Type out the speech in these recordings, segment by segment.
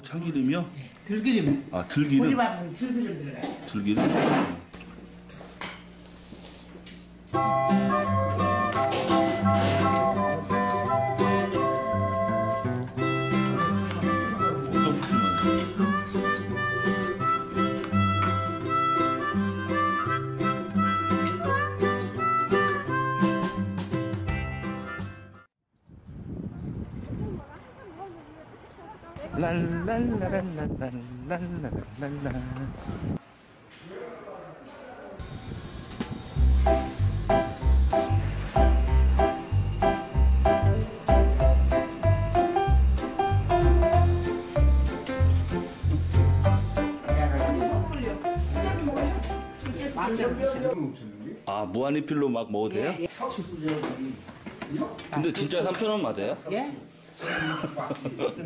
아, 참기름이요? 들기름. 아, 들기름. 보리밥은 들기름 들어가요. 들기름. 어 랄랄라랄랄랄랄랄랄라 아 무한리필로 막 먹어도 돼요? 근데 진짜 3,000원 맞아요? 예?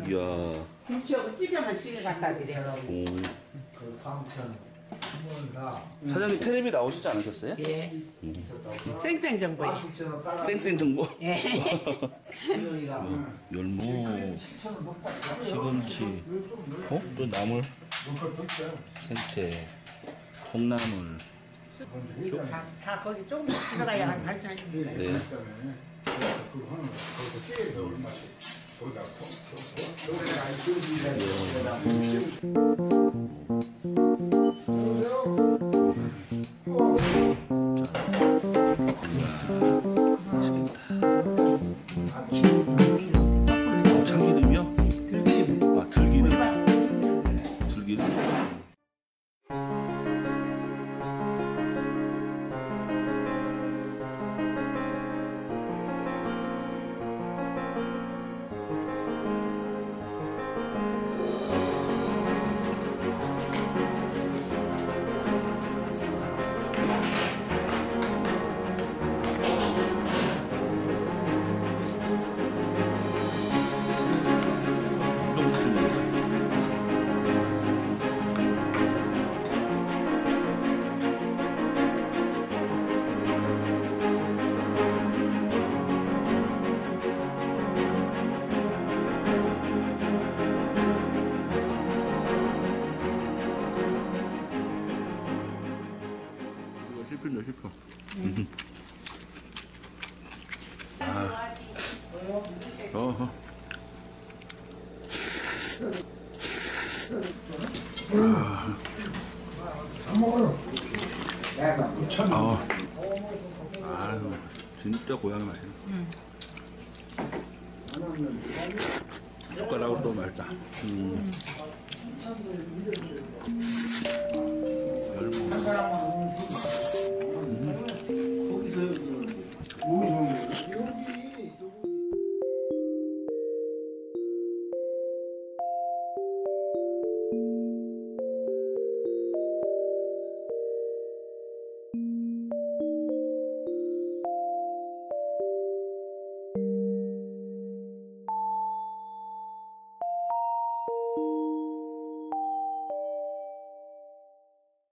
이야 김치하고 찌개만 찌개 갖다 드려요. 오. 그 신문사 사장님 텔레비 나오시지 않으셨어요? 예. 생생 정보에. 시천원 따라 쌩쌩 정보 예. 여기가 열무 7천 원 먹다 시금치 어? 또 나물 생채 콩나물 다, 다 거기 조금 들어가야 한 반찬. 네 그거 하는 거 그거 깨서 얼마 거기다 어, 참기름이요? 들기름. 아 들기름 보리밥은 들기름 10분이야 10분 음. 아. 어허. 아. 아. 아 진짜 고향의 맛이야. 음. 숟가락으로 또 맛있다. 음.